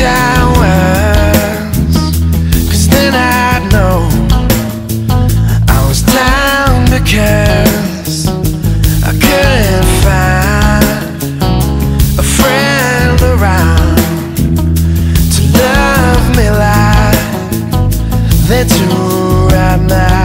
wish Cause then I'd know I was down because I couldn't find a friend around To love me like they do right now.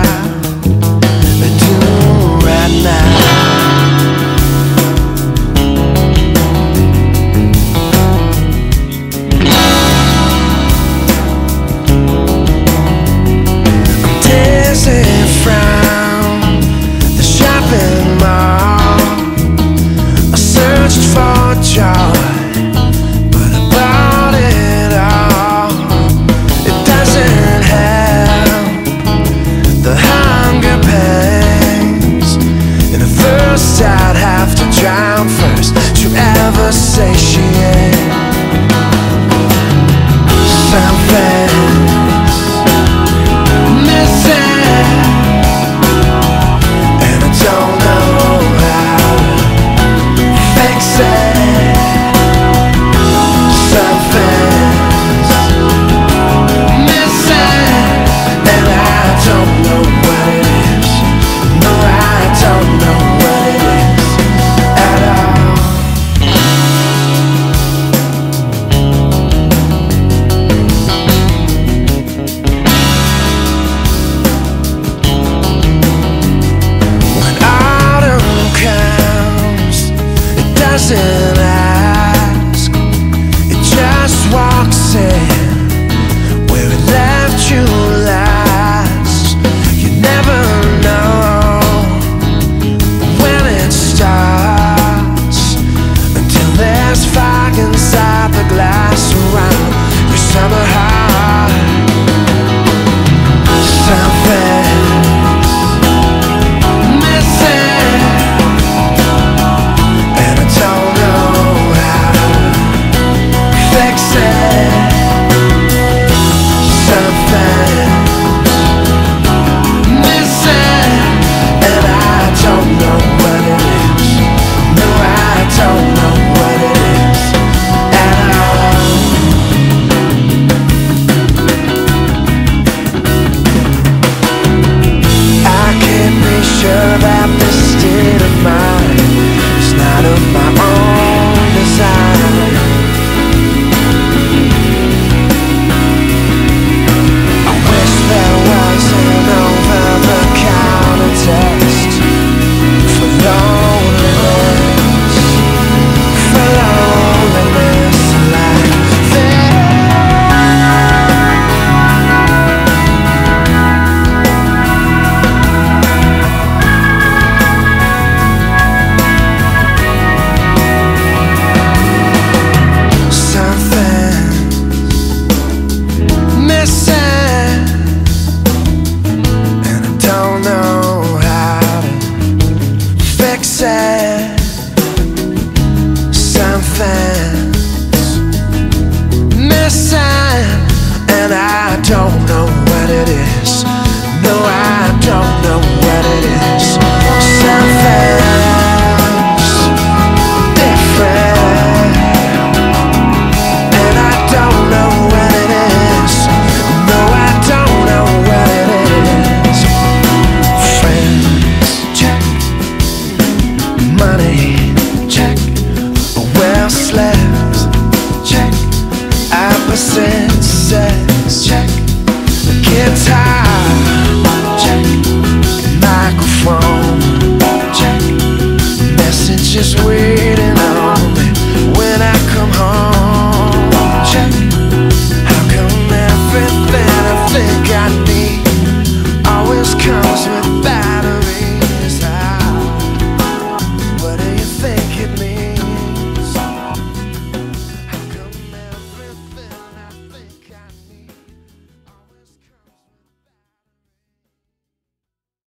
say she ain't. sign, and I don't know what it is. No, I don't know what it is. Something. waiting on me when I come home. How come everything I think I need always comes with?